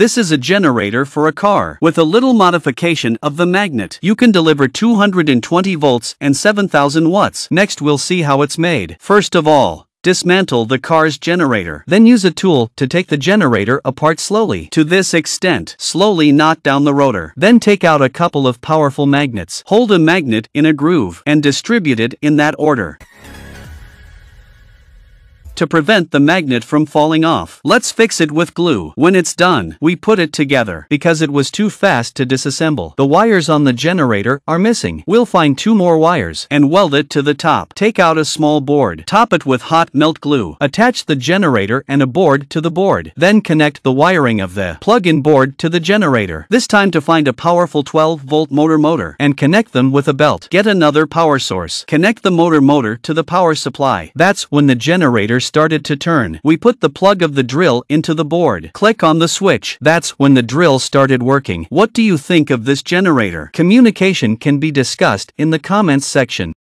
This is a generator for a car. With a little modification of the magnet, you can deliver 220 volts and 7000 watts. Next we'll see how it's made. First of all, Dismantle the car's generator. Then use a tool to take the generator apart slowly. To this extent, slowly knock down the rotor. Then take out a couple of powerful magnets. Hold a magnet in a groove and distribute it in that order to prevent the magnet from falling off. Let's fix it with glue. When it's done, we put it together because it was too fast to disassemble. The wires on the generator are missing. We'll find two more wires and weld it to the top. Take out a small board. Top it with hot melt glue. Attach the generator and a board to the board. Then connect the wiring of the plug-in board to the generator. This time to find a powerful 12 volt motor motor and connect them with a belt. Get another power source. Connect the motor motor to the power supply. That's when the generator started to turn. We put the plug of the drill into the board. Click on the switch. That's when the drill started working. What do you think of this generator? Communication can be discussed in the comments section.